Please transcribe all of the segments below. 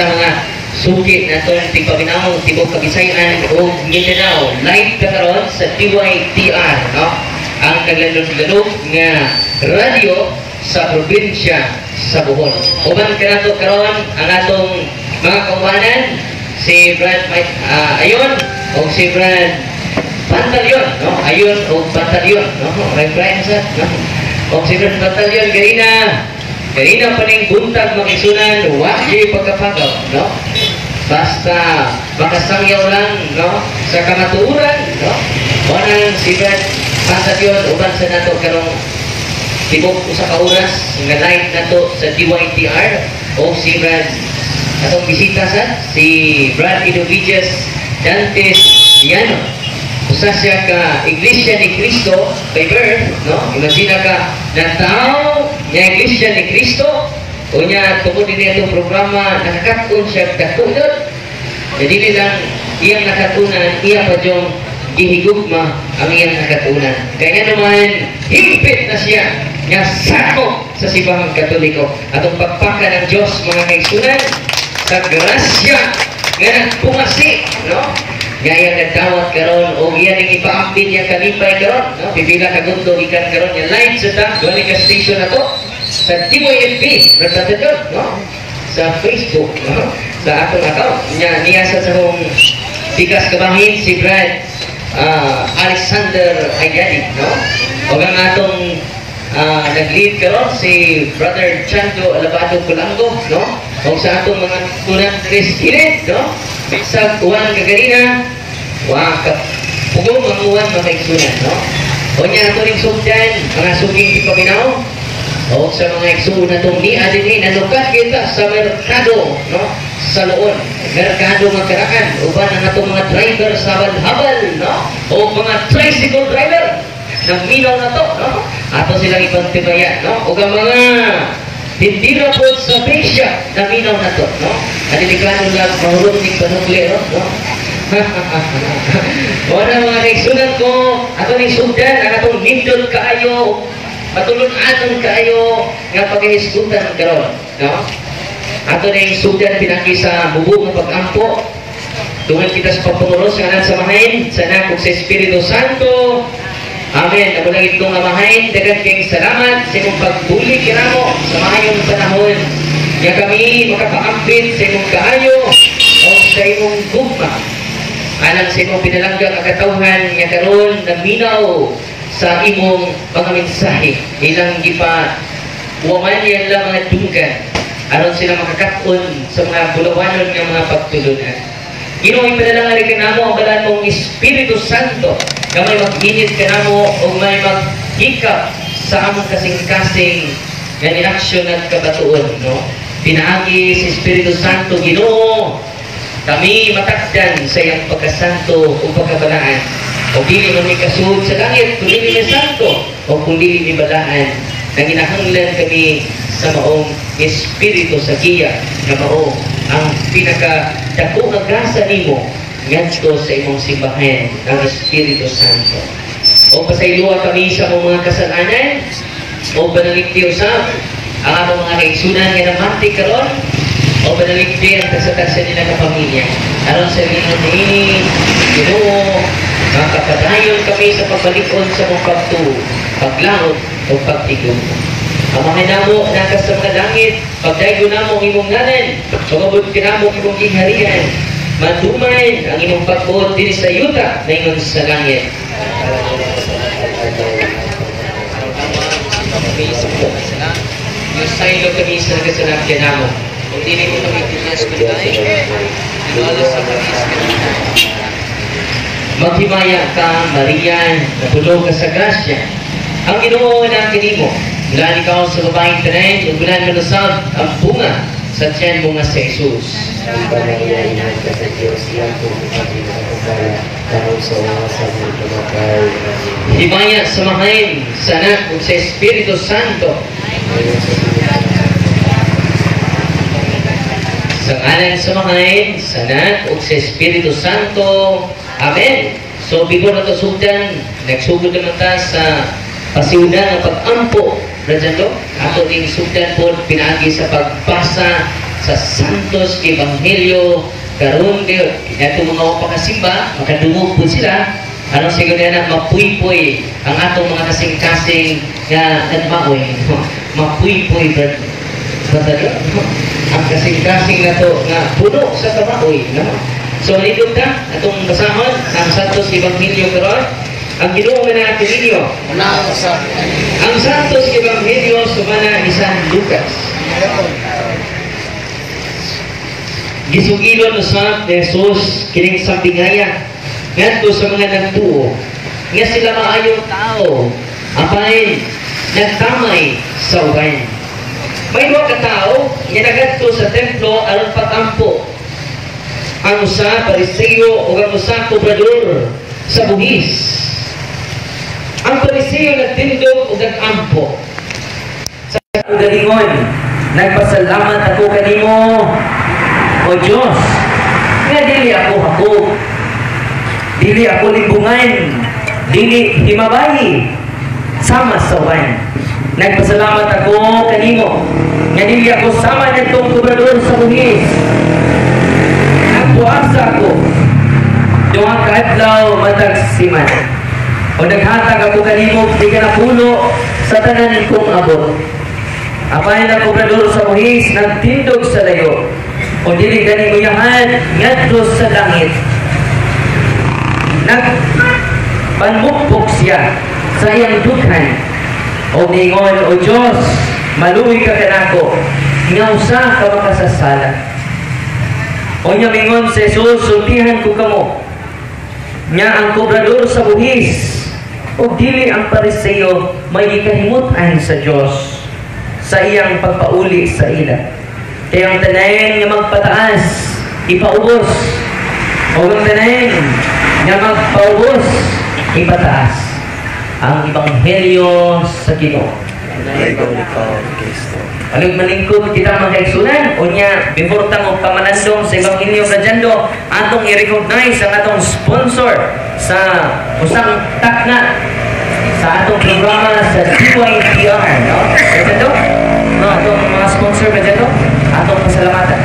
sa mga sukit na itong tigpabinaw, tibok kabisayan o Mindanao. Live ka karon sa DYTR, no? Ang kaglalog-lalog nga radio sa probinsya sa Bohol. Uban ka na to karon ang atong mga kaubanan, si Brad ah, Ayon o si Brad Pantalyon, no? Ayon o Pantalyon, no? Ah, no? O si Brad Pantalyon, ganina, ganina pa ning buntag makisunan, wagi pagkapagaw, no? Basta makasangyaw lang, no? Sa kamaturan, no? Wanang si Brad Pantalyon, uban sa nato karong tibok usa ka oras nga live nato sa DYTR o si Brad atong bisita sa si Brad Idoviges Dantes Diano usa siya ka Iglesia ni Cristo by birth no imagine ka na tao nga Iglesia ni Cristo unya tungod din itong programa nakakatun siya katulad jadi lang iyang nakatunan iya pa yung gihigugma ang iyang nakatunan. Kaya naman, higpit na siya nga sako sa sibahang katoliko. Atong pagpaka ng Diyos, mga kaisunan, sa grasya nga nagpumasi, no? Nga iyang nagdawat karon o iyan ang ipaambin niya kalipay karon, no? Pipila ka gundo ikan karon niya live sa ta, dwali ka station na to, sa DYFB, Representative, no? Sa Facebook, no? Sa atong account. Niya, niya sa sa hong Bigas kabahin si Brad ah, Alexander Ayadi, no? O ang atong ah, nag-lead karon si Brother Chando Alabado Kulango, no? O sa atong mga tunang resident, no? Sa uwan kagarina, wa ka pugo mga uwan mga kaigsunan, no? O niya ato rin sugdan, mga suging di paminaw, o sa mga igsunan itong ni Adini, nanukat kita sa merkado, no? Sa loon, merkado magkaraan, uban ang atong mga driver sa habal, no? O mga tricycle driver, nagminaw na to, no? Ato silang ipantibayan, no? O ang mga tindira po sa Asia, naminaw na to, no? Alilikano lang, mahulog ng panuklero, no? Wala mga kaigsunan ko, ato ni Sudan, ang atong nindot kaayo, matulon aton kaayo nga paghisgutan karon, no? Ato na yung Sudan pinagi sa bubo nga pag-ampo, Tungan kita sa pagpangulos nga sa mahain, sa nakog sa Espiritu Santo. Amen. Ako lang itong amahain, dagan kayong salamat sa imong pagbuli kinamo sa mahayong panahon. Nga kami makapaampit sa imong kaayo o sa imong gugma. Alang sa imong pinalangga kakatawhan nga karon naminaw sa imong mga mensahe. Ilang gipa waman yan lang mga dunggan. Aron sila makakakon sa mga bulawanon nga mga pagtulunan. Ginoong ipadala rin ka namo ang balan mong Espiritu Santo na may mag-init ka namo o may maghikap sa among kasing-kasing nga ni-action at kabatuon, no? Pinaagi si Espiritu Santo, Ginoo, kami matakdan sa iyang pagkasanto o pagkabalaan. O dili man may kasud sa langit, kung dili ni Santo, o kung dili ni balaan, na ginahanglan kami sa maong Espiritu sa kiya, na mao ang pinaka-dako nga grasa nimo ngadto sa imong simbahan ang Espiritu Santo. O pasayloa kami sa among mga kasalanan o panangiti usab ang among mga kaigsunan nga namanti karon o panaligpin ang kasatasan nila ng pamilya. Aron sa lingon ni Ginoo, makapadayon kami sa pagbalikon sa mga pagtuo, paglaot o pagtigong. Ang mga namo nakas sa mga langit, pagdaygo namo ang imong ngalan, sumabot ka namo ang imong gingharian, madumay ang imong pagbuot din sa yuta na ingon sa langit. Yung saylo kami sa nagasanakyan namo. Kung dili mo kami tinas tayo, iwala sa panis Maghimaya ka, Maria, napulo ka sa grasya. Ang ginoo na kinimo, mula ikaw sa babaeng tanan, ug mula manusab ang bunga sa tiyan mo nga sa Jesus. Ang panaya inahan ka sa Diyos, yan po ang kami nakakabala, karong sa mga sa mga tumakay, Himaya sa mahain, sa anak ug sa Espiritu Santo, ngayon sa mga sa ngalan sa mahain, sa anak ug sa Espiritu Santo. Amen. So, before na to sugdan, nagsugod naman ta sa pasiunan ng pag-ampo. To? Ato ding sugdan po, pinagi sa pagbasa sa Santos Evangelio. Karoon kayo, nato mga pakasimba, makadungog po sila. Ano siguro na mapuy-puy ang atong mga kasing-kasing nga nagmaoy. mapuy-puy, brad. Yun, ang kasing-kasing na to nga puno sa kabaoy. No? So, nindog ka, atong basahon, ang Santos Evangelio karon ang ginoo nga natin ninyo. Ang Santos Evangelio sumana ni San Lucas. Gisugilon sa Jesus kining sa bigaya. Ngadto sa mga nagtuo. Nga sila maayong tao. Apain, nagtamay sa uban. May mga katao nga nagadto sa templo aron patampo. Ang usa pariseo o ang usa kobrador sa buhis. Ang pariseo nagtindog o nag-ampo. Sa ugalingon, nagpasalamat ako kanimo o Diyos. Nga dili ako ako. Dili ako libungan. Dili himabay. Sama sa uban. Nagpasalamat ako kanimo. Nga dili ako sama nitong kubrador sa buhis. Nagpuasa ako. Duha ka adlaw matag siman. O naghatag ako kanimo di ka napuno sa tanan kong abot. Apay na kubrador sa buhis nagtindog sa layo. O dili gani uyahan ngadto sa langit. Nag panmukpok siya sa iyang dughan. O ningon, O Diyos, maluwi ka kanako, nga usa ka makasasala. O niya mingon sa Jesus, sultihan ko kamo. Nga ang kubrador sa buhis, o dili ang pariseo may ikahimutan sa Diyos sa iyang pagpauli sa ila. Kaya ang tanayin nga magpataas, ipaubos. O ang tanayin nga magpaubos, ipataas. Ang Ebanghelyo sa Ginoo. Ikaw ikaw, Kristo. Alig malingkod kita mga kaigsunan, o niya, before tang pamanandong sa Ebanghelyo sa Jando, atong i-recognize ang atong sponsor sa usang takna sa atong programa sa DYTR, no? Sa Jando? No, atong mga sponsor ba Jando? Atong pasalamatan.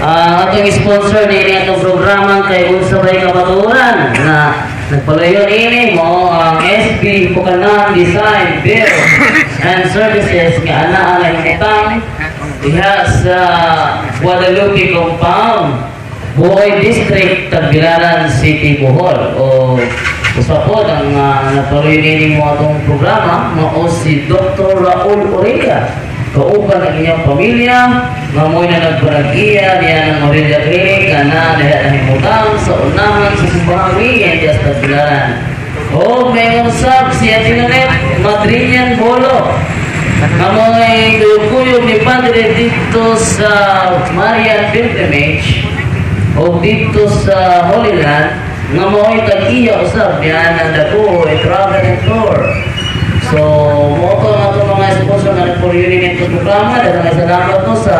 Ah, atong sponsor ni ini atong programa kay unsa bay kamaturan na nagpalayon ini mo ang SB Pukanan Design Build and Services nga ana ang utang diha sa Guadalupe Compound Buoy District Tagbilaran City Bohol o usa po ang uh, nagpalayon ini mo atong programa mao si Dr. Raul Orella kauban ang inyong pamilya, ngamoy na nagparagiya, niya ng Morilla Clinic, na na na himutang sa unahan sa Sumbahami, and just tagbilaran. O, may usap si Atinanet, Madrinian Bolo. Ngamoy kuyog ni Padre dito sa Marian Pilgrimage, o dito sa Holy Land, ngamoy tag-iya usap yan ang dako, a travel and tour. So, mo ko nga itong mga sponsor na nagpuriyonin itong programa. Dahil nga salamat po sa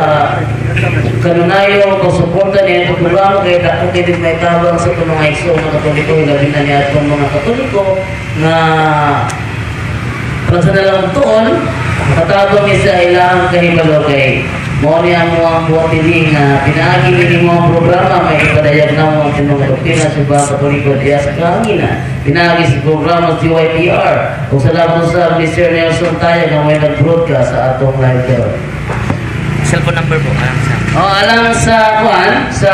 kanunayo ko suporta niya itong programa. Kaya dako kayo may tabang sa mga iso mga katoliko. Labi na niya itong mga katoliko na Pero sa dalang tuon, katabang isa ilang kahibalo kay mo ni ang mga buwan din nga pinaagi ni mo ang programa may ipadayag na mo ang tinong doktrina sa mga katoliko diya sa kahangina. Pinaagi sa programa sa YPR o sa labong sa Mr. Nelson Taya na may nag-broadcast sa atong live karon. Cellphone number po, alam sa. O alam sa kuan sa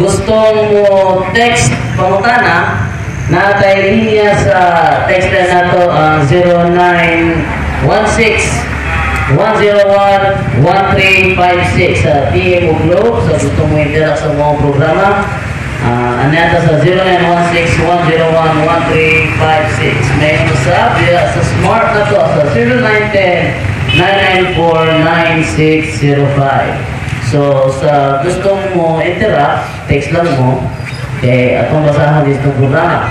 gustong mo text pangutana natay linya sa text na nato ang 0916 101-1356 sa TM o Globe sa gusto mo interact sa mga programa uh, anata sa 0916-101-1356 may usap yeah, sa smart na to sa 0910-994-9605 so sa gusto mo interact text lang mo kay atong basahan dito programa.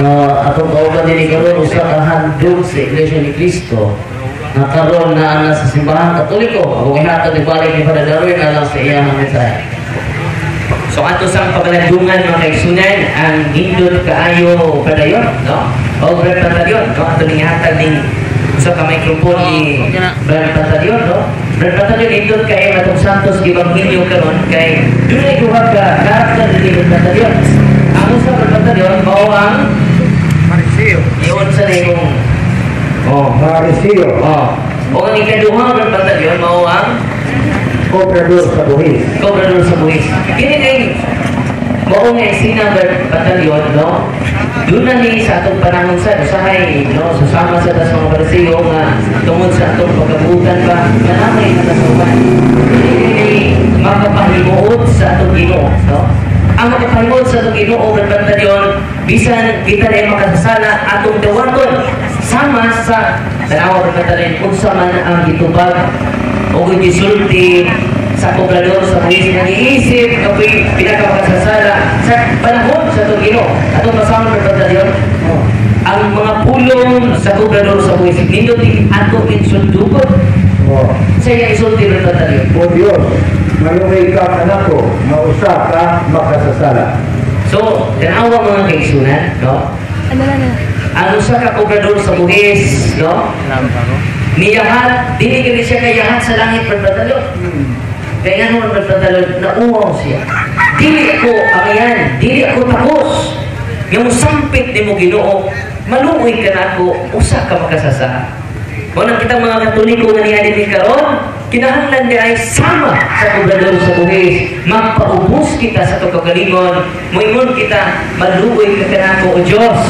Na atong kauban din karon usa ka handog sa Iglesia ni Cristo na karon na ana sa simbahan katoliko ako ihatag ni balik ni Father Darwin alang sa iyang mensahe So ato sa pagalandungan mga kaigsunan ang hindot kaayo padayon, no? O Brad Batalyon, no? Ato ning hatag ning usa ka microphone ni Brad Batalyon, no? Brad Batalyon hindot kay Matong Santos Evangelio karon kay dunay duha ka karakter ni Brad Batalyon. Ang usa Brad Batalyon mao ang Marisio. iyon sa nimong Oh, Marisio. oh. O ang ikaduha Brad Batalyon mao ang Comprador sa buhis. Cobrador sa buhis. Kini kay mao nga sina batalyon, no? Doon na ni sa atong panahon sa usahay, no? Susama sa tas mga barisiyo nga tungod sa atong pagkabutan ba na namay na nasuban. Kini makapahimuot sa atong Ginoo, no? Ang makapahimuot sa atong Ginoo ng batalyon, bisan kita na makasasala atong dawaton sama sa tanawa ng batalyon kung sa man ang gitubag o kung gisulti sa poblador sa buwis na niisip kapag pinakamakasasala sa panahon sa Tugino. Atong masama ng batalyon, ang mga pulong sa poblador sa buwis, nindot din ato insultugot Oh. sa iyang isulti ng batalyon. O Diyos, malumay ka anak ko, mausa ka makasasala. So, tanawa mga kaigsunan, no? Ano na na? Ang usa ka poblador sa buhis, no? Niyahat, dili kini siya kayahat sa langit pagbatalon. Kaya nga naman pagbatalon, nauwaw siya. Dili ako, ang yan, dili ako tapos. Yung sampit ni mo ginoo, maluoy ka na ako, usa ka makasasa. Kung kita mga katoliko nga niya ni karon, kinahanglan di ay sama sa poblador sa buhis. Magpaubos kita sa pagkagalingon. Moingon kita, maluoy ka ka na O Diyos,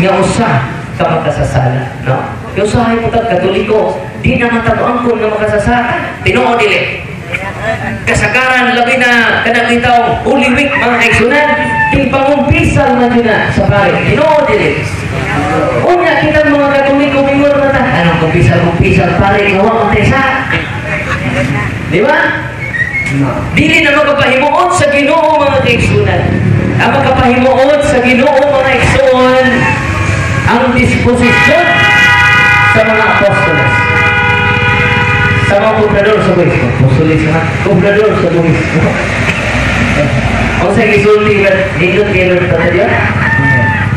nga usa ka makasasala. No? Yung sahay mo tag katoliko, di naman tabuan ko nga makasasala. Tinoo dili. Kasagaran labi na kanang bitaw Holy Week mga kaigsunan ting pangumpisal man yun na sa pare. Tinoo dili. Unya kita mga katoliko mingon mata. Anong kumpisal kumpisal pare gawa tesa. Di ba? Dili na makapahimuot sa Ginoo mga kaigsunan. Ang makapahimuot sa Ginoo mga kaigsunan ang disposisyon sa mga apostoles. Sa mga kubrador sa buwis. Apostoles na. Kubrador sa buwis. O sa gisulti, nindot kayo ng patalyon.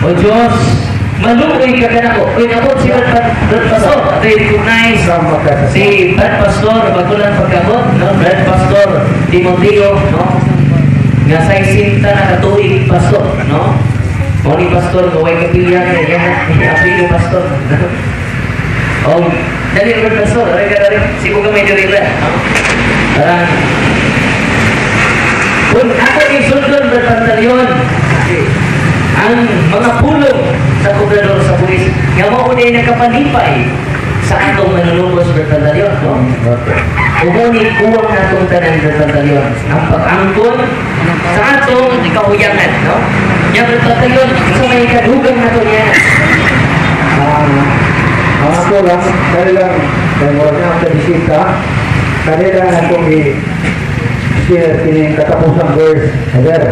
O Diyos, maluoy ka ka ko. Uy, nabot si Brad Pastor. Recognize si Brad Pastor, bagulang pagkabot, no? Brad Pastor Timoteo, no? Nga sa isinta na katuig pastor, no? O ni Pastor, kaway kapilyan, eh, yan, apil yung Pastor. o, dali Brad Pastor, aray ka rin, sipo ka may dirila? Parang, kung ako yung sundon Brad Pantalyon, ang mga pulong sa kubrador sa pulis, nga mauna yung nakapalipay sa atong manunubos Bertantalyon, no? Umuni kuwang natong tanan Bertantalyon. Ang pag-angkon sa atong kahuyangan, no? Yang Bertantalyon, sa may kadugang nato niya. Ah, ang ako lang, kanilang, kaya mo na ang bisita, kanilang akong i-share kining katapusang verse. Heather,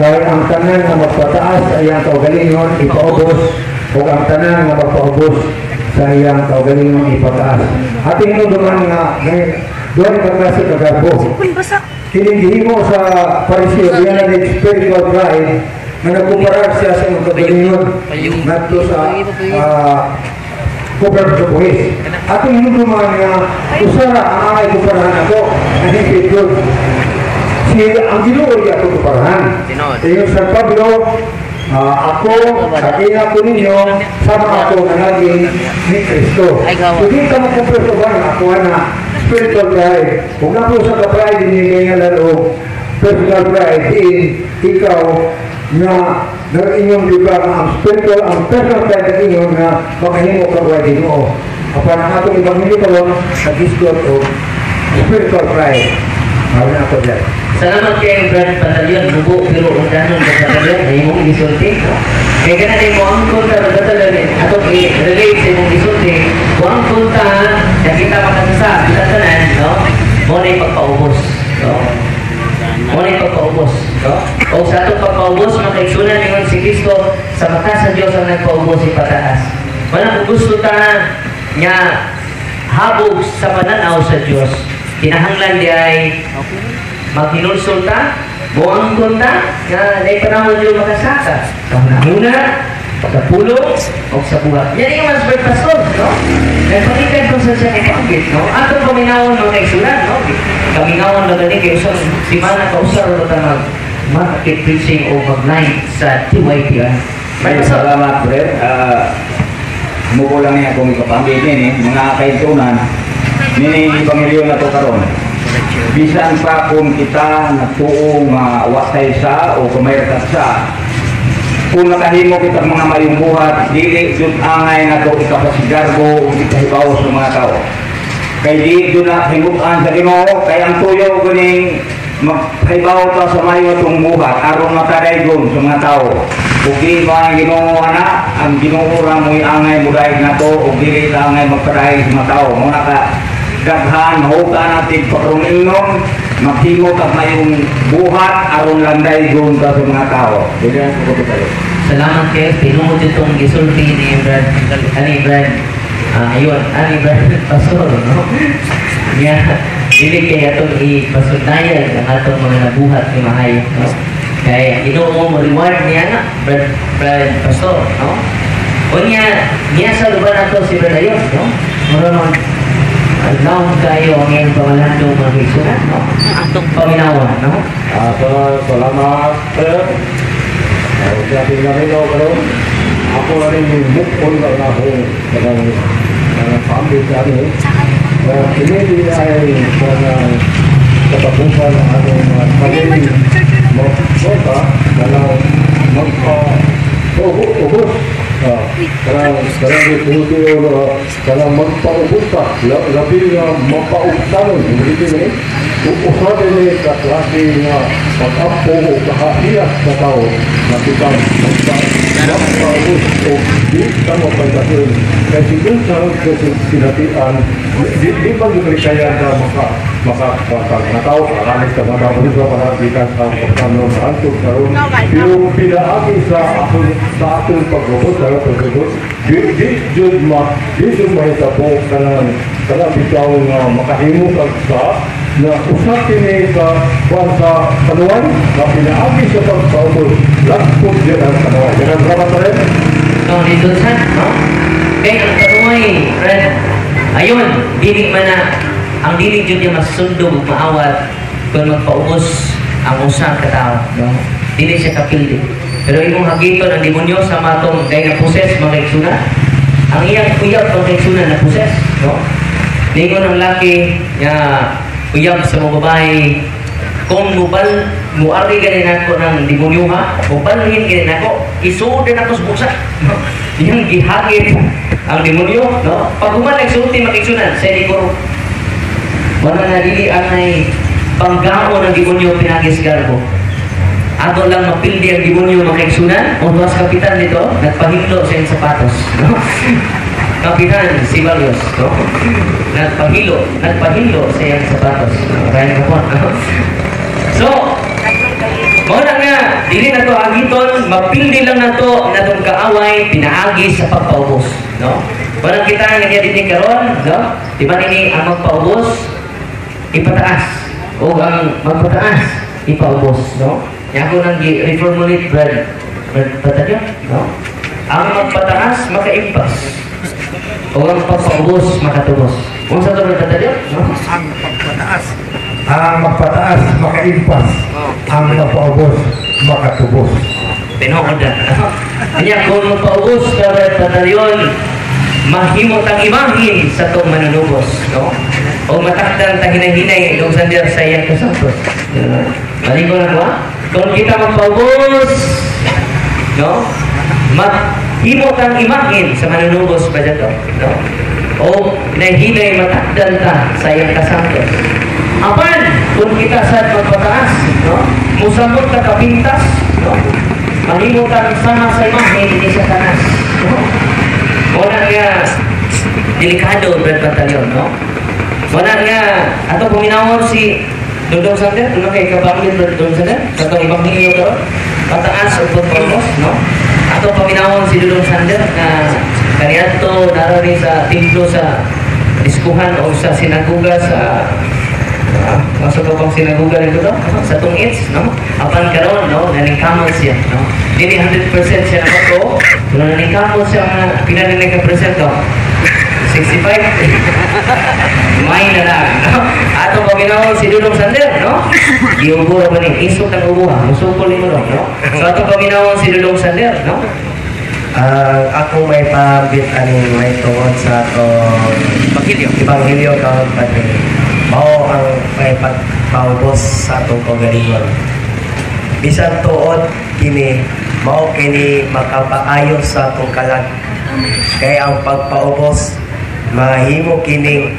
kaya ang tanan na magpataas ay ang kaugalingon ipaubos o ang tanan na magpaubos sa iyang kaugalingon ipataas. Ating mo duman nga, may doon ka kasi kagarbo. Uy, basa! Kinigihimo sa parisyo, yan ang spiritual pride na nagkumparar siya sa mga kagalingon nagto sa ah, sa buhis. At yung hinduman nga, usara ang amay kuparahan ako, ang hindi yun. Si ang Ginoo ay ako kuparahan. Eh, yung San Pablo, ah, ako, kakina ko ninyo, sama ako na naging ni Kristo. Hindi ka makumpleto ba na ako na spiritual pride. Kung na po sa ka-pride, hindi kaya lalo personal pride, in ikaw na ng inyong diba ang spiritual, ang personal pride ng inyo na makahimo ka ba din mo. Kapag ang atong ibang hindi ka nag-isgot o spiritual pride. Mawala na ako dyan. Salamat kay Brad Batalyon, bubo, pero undanon sa Batalyon, ay mong gisulti. Kaya ganun din mo ang kunta sa Batalyon, ato i-relate sa imong gisulti, kung ang kunta, nakita makasasa, kita tanan, no? Mo na yung pagpaubos. No? Yung pagpaubos. O sa atong pagpaubos, makaigsunan ningon si Kristo, sa mata sa Diyos ang nagpaubos ipataas. Wala kung gusto ta nga habog sa pananaw sa Diyos. Kinahanglan di ay maghinulsulta, buwang kunta, na panahon yung makasaka. Sa una-una, sa pulo, o sa buhat. Yan yung mas pastor, no? Nagpalikan ko sa siya ipanggit, no? Atong paminawon mga kaisulan, no? Kaminawon na gani kayo sa simana ka usar o ta mag market preaching o mag-line sa TYTR. May salamat, Brett. Uh, Muko lang niya kung ikapamit ni mga kaitunan, nini pamilyo na to karon. Bisan pa kung kita natuong uh, watay sa o kumayrakat sa, kung nakahimo kita mga mayong buhat, dili jud angay na to ikapasigarbo o ikahibaw sa mga tao. Kay di jud na himukan sa Ginoo, kay ang tuyo kuning maghibaw ta sa mayo itong buhat aron matadaygon sa mga tao. Ug di ba ang Ginoo ana, ang Ginoo ra mo'y angay mudaig na to ug dili angay magpadaig sa mga tao. Mo na ka daghan mahuka natin pakrumingnon maghimo kag mayong buhat aron landaygon ta sa mga tao. Dili ang kubuto Salamat kayo. Pinunod itong gisulti ni Brad. Ani Brad. Ah, ayun. Ani Brad. Pastor, no? Nga, dili kaya itong ipasunayan ang atong mga nabuhat ni Mahayo, no? Kaya ginoo mo reward niya na, Brad, Brad Pastor, no? O niya, sa lugar na to si Brad ayun, no? Marunong Naon kayo ang iyong pangalandong mga kisunan, no? Atong paminawan, no? Sa- salamat, sir. Uh, sabi namin ako karon, ako na rin yung mukon na ako kanang kanang pambi sa amin. Uh, hindi ay mga katapusan ng ating mga pagiging magkota na lang magpa-ubos. Ah, karang karang tinutuyo na karang magpaubos ka, la- labi nga mapaubtanon, hindi ni. Usabi ni kaklase nga pag-apo o kahahiyas sa tao na kitang magpaubos o di ka mapagdasin. Kaya siguro sa kasi sinatian, di, di ba yung kaya na maka makakapag na tao, marami ka matapos sa panagitan sa pagkanon sa antog karon. Yung pinaagi sa atong sa atong pagbubot sa pagbubot, di di jud ma di jud mahitabo kanang kanang bitaw nga makahimo sa na usap kini sa kwan sa kanuan na pinaagi sa pagpaubos. Lakpot din ang kanuan. Yan ang salamat pa rin. No, dito sa, no? Kaya ang kanuay, Fred, ayun, dili man na, ang dili dyan niya masundog ug maawat kung magpaubos ang usang katao, no? Dili siya kapildi. Pero imong hagiton ang demonyo sa matong kay na poses mga kaigsunan. Ang iyang kuyab mga kaigsunan na poses, no? Ningon ang laki nga kuyab sa mga babae kung mubal muari ganin ako ng demonyo ha mubalhin ganin ako isuodin ako sa busa no? yung gihagit ang demonyo no pag human nagsulti makisunan sa likor wala na dili anay panggao ng demonyo pinagis garbo Ato lang mapildi ang demonyo makaigsunan o mas kapitan nito nagpahilo sa iyong sapatos no? kapitan si Barrios no? nagpahilo nagpahilo sa iyong sapatos kaya ka po? So, Muna nga, dili na to agiton, mapildi lang na to na itong kaaway, pinaagi sa pagpaubos. No? Walang kita nga niya din karon, no? Di ba nini ang magpaubos, ipataas. O ang magpataas, ipaubos. No? Ako nang reformulate, Brad. Brad Batalyon, no? ang magpataas makaimpas o ang pagpaubos makatubos kung sa ito nagtatadyo no? Ang magpataas, makaimpas. Ang magpaubos, makatubos. Tinood na. Kanya kung magpaubos ka ba batalyon, mahimot ang imahin sa itong manunubos. No? O matakdan ta hinay-hinay kung saan sa iyang kasantos. Mali ko na ha? Kung kita magpaubos, no? Mahimot ang imahin sa manunubos ba dito? No? O hinay-hinay matakdan ta sa iyang kasantos. Apan, kung kita sa magpataas, no? Musabot ka kapintas, no? Malimutan sama sa imahe ni sa tanas. No? Wala nga delikado Brad Batalyon, no? Wala nga ato puminawon si Dudong Sander, ano kay kapamilya Brad Dudong Sander? Sa itong ibang hingyo ko, pataas o pagpapos, no? Ato paminawon si Dudong Sander na kaniadto narari sa templo sa diskuhan o sa sinaguga sa Ah, masa ko bang sinagugan ito to? Sa tungits, no? Apan karon, no? Naningkamot siya, no? Dili 100% siya na ko. Pero naningkamot siya nga, pinaninig ka percent to? 65? May na lang, no? Ato paminawon si Dudong Sander, no? Giubo ba ni? Isok ng ubuha. Musukol ni mo, no? So ato paminawon si Dudong Sander, no? Ang ako may pabit aning may tungod sa atong Bakilyo. Ebanghelyo karon pati. Mao ang may pagpaubos sa atong kagalingon. Bisan tuod kini mao kini makapaayo sa atong kalag. Kaya ang pagpaubos mahimo kining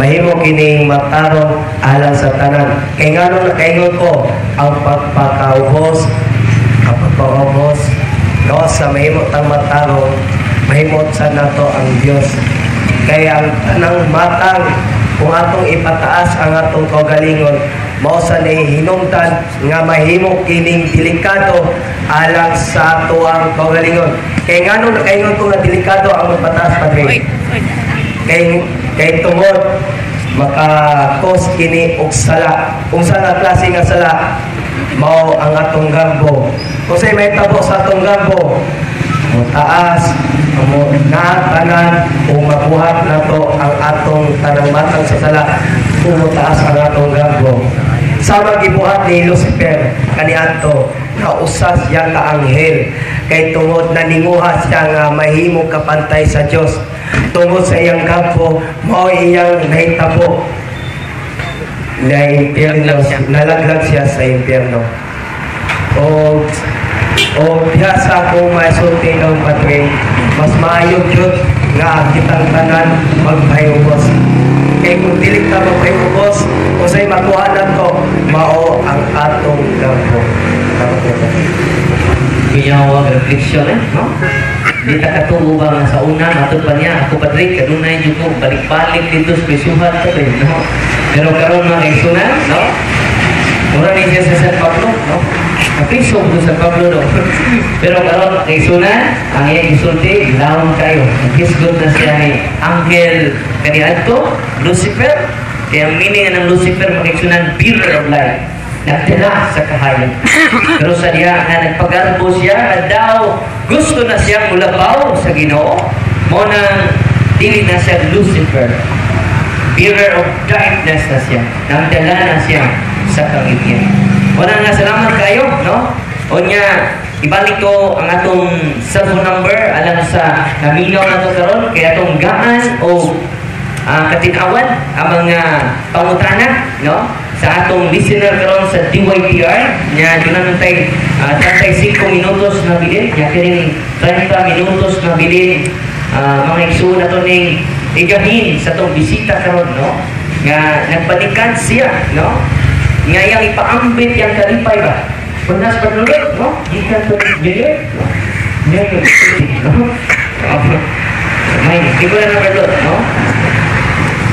mahimo kining matarong alang sa tanan. Kay ngano na kaingon ko ang pagpakaubos ang pagpaubos no sa mahimot ang matarong mahimot sa nato ang Dios. Kaya ang tanang matang kung atong ipataas ang atong kagalingon mao sa hinungtan nga mahimo kining delikado alang sa ato ang kagalingon. Kay ngano na kaingon ko nga delikado ang magpataas padre? Kay kay tungod maka-cause kini og sala. Unsa nga klase nga sala mao ang atong gambo. Kung say may tabo sa atong gambo mo taas mo tanan o mabuhat nato ang atong tanang sa sala. Kung taas ang atong gambo sama gibuhat ni Lucifer kaniadto nga usas siya ka anghel. Kay tungod naninguha siya nga mahimo kapantay sa Dios tungod sa iyang kampo mao iyang nahitabo. Na impyerno nalaglag siya sa impyerno o o biyasa kung maisulti ng patring mas maayo jud nga kitang tanan magpayubos kay kung dili ka magpayubos kung sa'y makuha na to mao ang atong kampo Ginawag refleksyon eh, no? Di ta katuo ba sa una, matod pa niya, ako Patrick, kanunay nyo ko, balik-balik dito sa prisuhan ko eh, no? Pero karon mga kaisunan, no? Mura ni siya sa Pablo, no? Napiso ko sa Pablo, no? Pero karon kaisunan, ang iyang isulti, lawang kayo. Naghisgot na siya ni Angel Kaniadto, Lucifer, kaya ang meaning ng Lucifer, mga kaisunan, bearer of life nagdala sa kahayan. Pero sa diya na nagpagarbo siya na daw gusto na siyang mulabaw sa Ginoo. Mo nang dili na siya Lucifer. Bearer of darkness na siya. Nagdala na siya sa kangityan. Wala nga salamat kayo, no? O niya, ibalik ko ang atong cellphone number alam sa naminaw na to karon kaya atong gaan o ah, katinawan ang mga pangutana no? Sa atong listener karon sa DYTR nya dunan tay uh, 35 minutos na bilin nya kining 30 minutos na bilin ah, mga igsuon nato ning igahin sa tong bisita karon no? Nga nagbalikan siya no nga iyang ipaambit yang kalipay ba Punas paglulit, no? To Junior, no? Junior, no? Di ko na nabalot, no?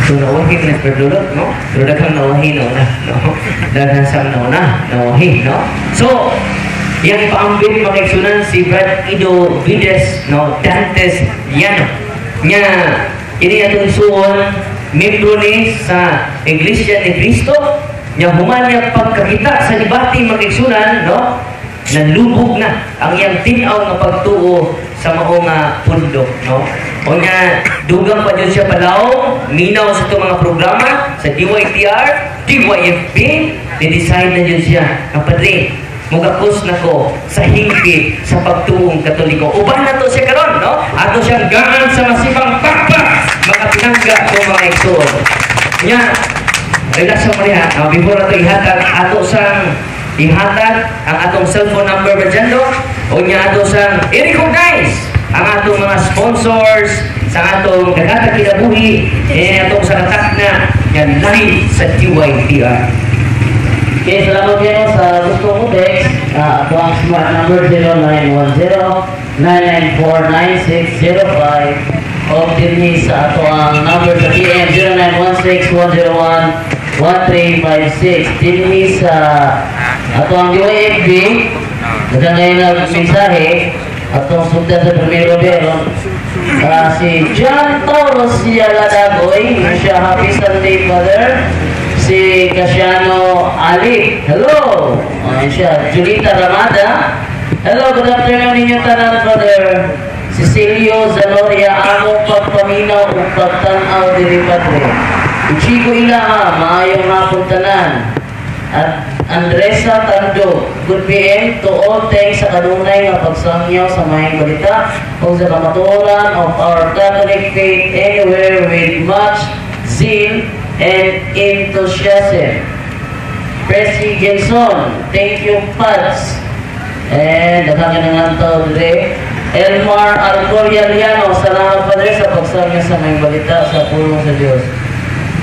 So nawahin na perdulot, no? Pero daghang nawahin na no? Daghang sam na una, nawahin, no? So, yang paambit makiksunan si Brad Ido Vides, no? Dantes Yano. Nya, ini atong suon, membro ni sa Iglesia ni Cristo, nya human niya pagkakita sa debate makiksunan, no? nalubog na ang iyang tinaw nga pagtuo sa mao nga pundok no? O nga dugang pa jud siya palaw minaw sa itong mga programa sa DYTR DYFP ni-decide na jud siya kapatid mugakos na ko sa hingpit sa pagtuong katoliko. Uban na to siya karon no? Ato siyang gaan sa masibang pakpak mga pinangga ko mga igsoon nya relasyon mo niya. Uh, before nato ihatag ato sang ihatag ang atong cellphone number ba dyan do o niya ato sang i-recognize ang atong mga sponsors sa atong dagatag kinabuhi eh atong sa katak na yan live sa TYTR Okay, salamat kayo sa gusto mo text. Uh, ako ang smart number 0910-994-9605 o din sa ato ang number sa PM 0916-101-1356 din sa ato ang UAFB Dagan ngayon ang mensahe atong sugdan sa Primero Bero Ah, si John Toros Yaladagoy siya Happy Sunday Father si Casiano Ali. Hello! Ayan siya. Julita Ramada. Hello, good afternoon ninyo tanan, brother. Cecilio Zanoria, among pagpaminaw ug pagtanaw diri padre. Ichigo ila ha, maayong hapon tanan. At Andresa Tando, good PM to all thanks sa kanunay nga pagsangyaw sa mayang balita o sa kamaturan of our Catholic faith anywhere with much zeal and enthusiasm. Presi Genson, thank you, Pads. And daghang nga nga tao dire. Elmar Alcorialiano, salamat Padre sa pagsangya sa may balita sa pulong sa Diyos.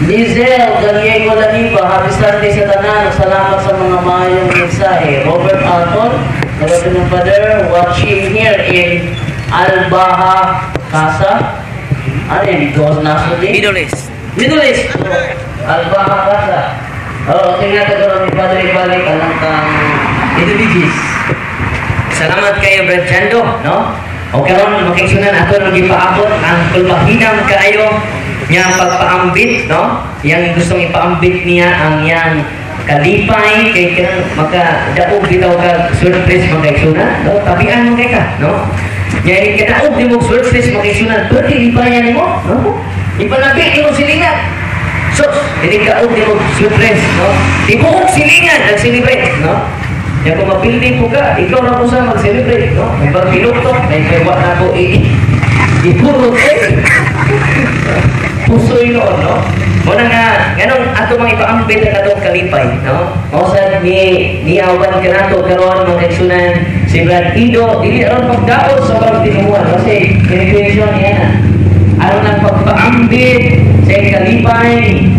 Lizel Gallego Laniba, happy Sunday sa tanan. Salamat sa mga mayong mensahe. Robert Alton, nagabi ng Father, watching here in Albaha Casa. Ano yan? Dos Nasuli? Middle East Middle East. Albaha Casa. Oo, tingnan ko doon ni Padre Ibalik ang kang Idubigis. Salamat kayo, Brad Chando, no? O karon makiksunan ato nang gipaabot ang kulbahinam kayo niya pagpaambit, no? Yang gustong ipaambit niya ang yang kalipay kay kanang maka daog bitaw ka surprise makiksunan, no? Tabian mo kay ka, no? Nya kadaog di mo surprise makiksunan, pwede lipayan mo, no? Ipanabi mo silingan. So, hindi ka og di mo surprise, no? Tibuok silingan ang celebrate, no? Yan kung mapildi po ka, ikaw na po sa mag-celebrate, no? May pagpiluto, may pewa na po i- ipurot eh. Puso yun, no? Muna nga, ganun ato mga ipaambit ang atong kalipay, no? O sa ni niawan ka na to karon mga eksunan si Brad Ido, dili aron pagdaot sa pagtinuan kasi kinipensyon niya na. Aron ang pagpaambit sa kalipay,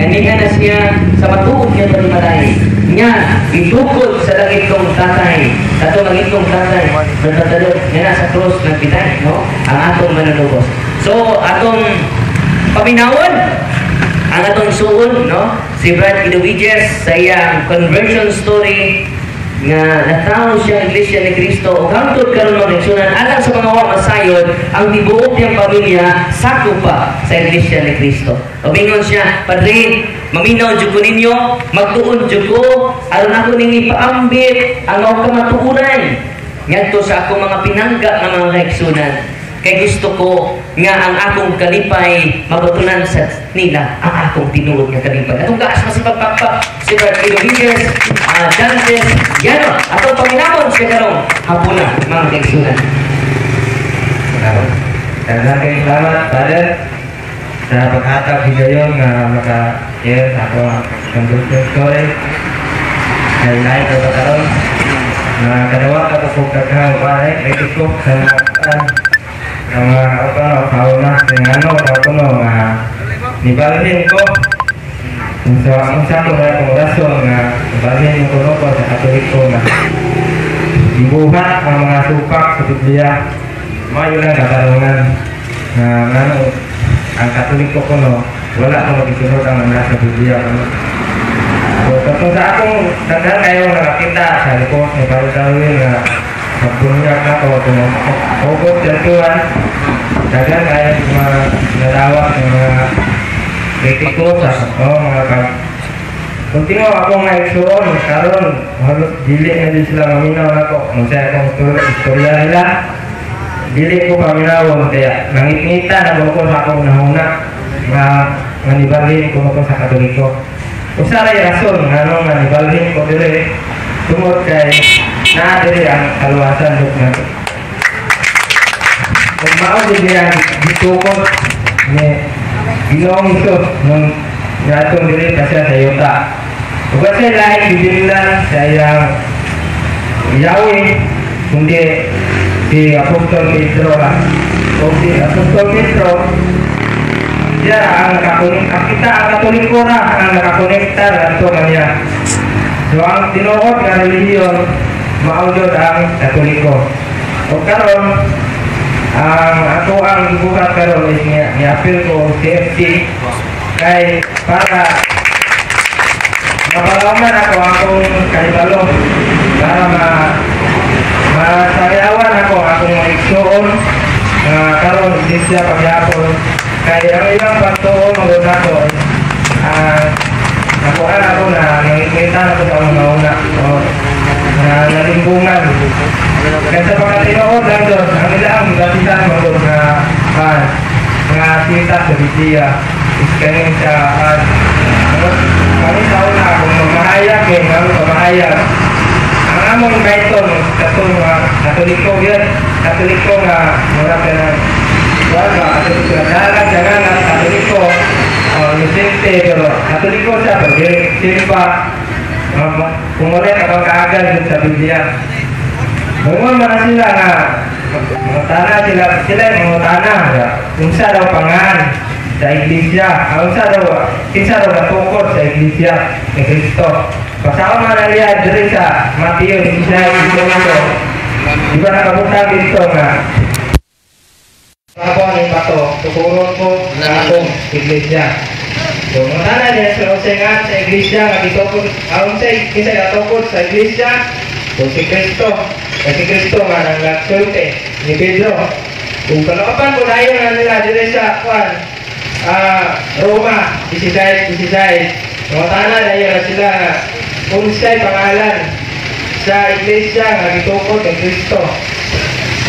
Ganina na siya sa matuod niya sa malay. Nga, itukod sa langit kong tatay. Ato langit kong tatay. Nagtatalog niya na sa cross ng pitay, no? Ang atong manunubos. So, atong paminawan, ang atong suon, no? Si Brad Idoviges sa iyang conversion story nga nataw siya Iglesia ni Cristo o hangtod karon leksyonan alang sa mga wa masayod ang tibuok niyang pamilya sakop pa sa Iglesia ni Cristo. Pabingon siya, Padre, maminaw jud ko ninyo, magtuon jud ko, aron ako ning ipaambit ang mga kamatuoran ngadto sa akong mga pinangga nga mga leksyonan. Kay gusto ko nga ang akong kalipay mabatunan sa nila ang akong tinuod nga kalipay. Atong gaas mas pagpakpak si Brad Ilovides, uh, Dantes, Yano, atong paminamon sa karong hapuna mga kaigsunan. Kayo salamat, Father, sa paghatag higayon nga maka-share sa ako ang conversion story. Kaya lahat ko karon na kadawa ka po kagahang pare, may ko sa mga sa mga apa no, fauna, yung ano, ako no, nga nibalhin ko kung sa kung sa ako na kung rason nga nibalhin ko no ko sa katoliko nga dibuhat ang mga supak sa Biblia mayo lang katarungan na ngano ang katoliko ko no wala ko magisunod ang mga sa Biblia ano so katong sa akong tandaan kayo nakakita sa likod ni Paul Darwin nga magbunyag ko hugot dyan tuwan dagan kaya mga nadawak ng mga kritiko sa oh, mga kag Kung tino ako nga igsuon, karon halos dili na din sila maminaw na ko. Kung sa akong istorya, nila, dili ko paminawon kaya nangitngita na ko sa akong nahuna nga manibalhin ko ako sa katoliko. Usa ray rason nga ano nga nibalhin ko dili tungod kay naa diri ang kaluwasan dok na. Kung mao din niya gitukod ni Ginoong Isus nung natong diri pa siya sa Yuta. Ug kasi lahi gibilan sa iyang Yahweh kundi si Apostol Pedro lah. O si Apostol Pedro dia ang nakakunik kita ang katoliko ra ang nakakonekta ato kanya. So ang tinuod nga relihiyon maudod ang katoliko. O karon ang ato ang gibuhat karon is nga ni-appeal ko CFC kay para mapalaman ako akong kahibalo para ma masayawan ako akong maigsuon nga karon isya pagyapon. Kay ang ilang pagtuon magod ako ah nakuha ako na nangikita ako sa mga una o na nalimbungan kaya sa tinuod lang doon ang ilang gatisan magod na ah, mga sita sa Biblia is kanin kami sa una kung mamahayag eh kami mamahayag ang among kaiton katong uh, katoliko yun katoliko nga mura ka na wala katoliko na dalag jangan ang katoliko ulit ang kaagad dun sa Biblia. Bungon man sila nga mga tana sila sila yung mga tana nga kung sa daw pangan sa iglesia? Ang sa daw kinsa daw natukod sa iglesia ni Kristo Pasama man na niya diri sa Mateo 16 ito Di ba nakabutang dito nga? Ako ang bato, tukuron ko na akong iglesia. So, mga tanan niya sa usengan sa iglesia, nga gitukod, aron sa kinsa gatukod sa iglesia, so si Kristo, kay si Kristo nga nang nagsulte ni Pedro. Kung kalakapan ko na na nila diri sa kwan, ah, Roma, 16, 16. Mga tanan na yun na sila nga, kung siya'y pangalan sa iglesia nga gitukod kay Kristo.